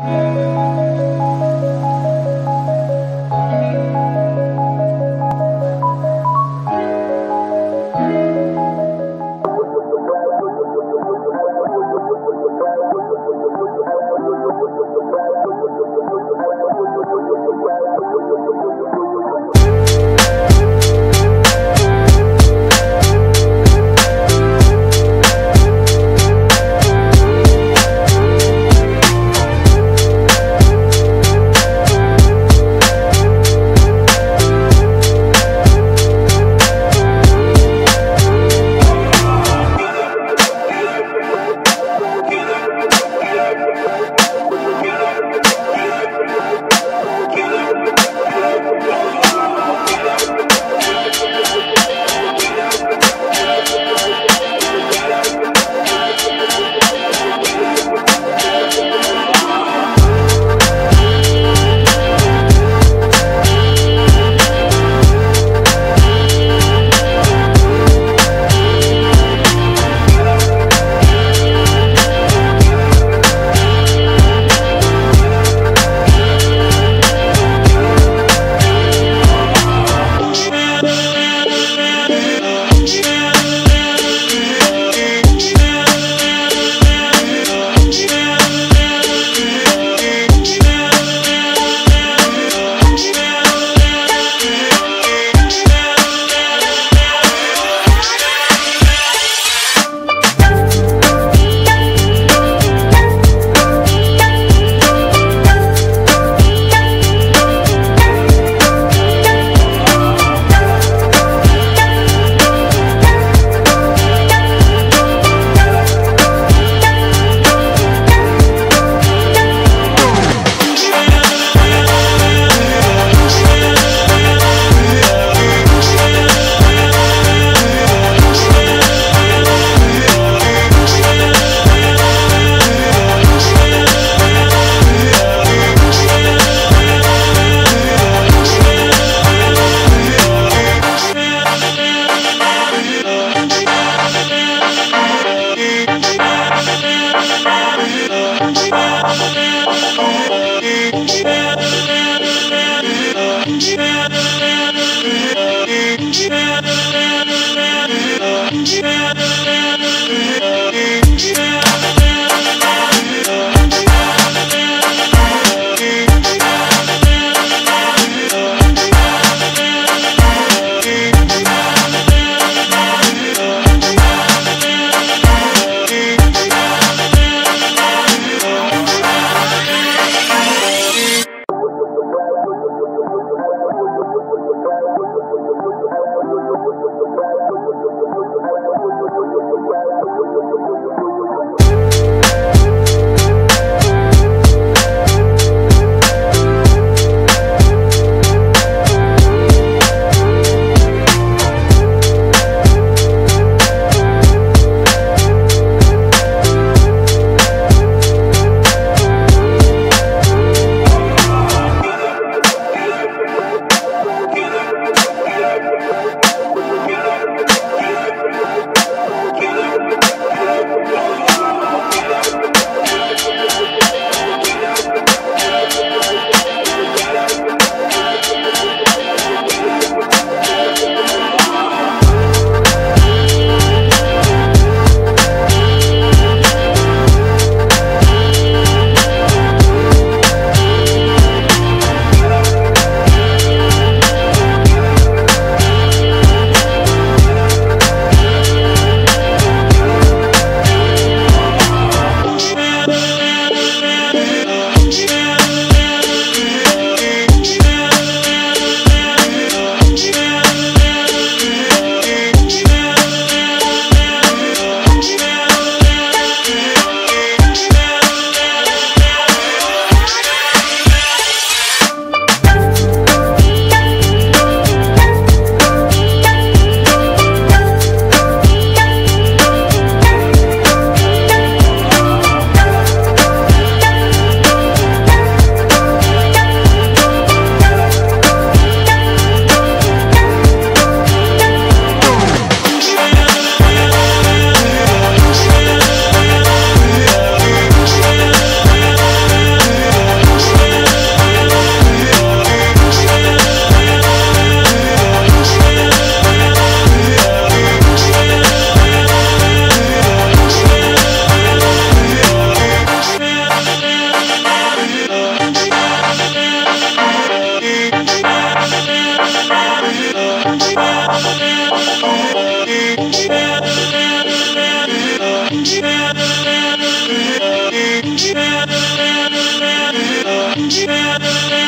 うん。Yeah.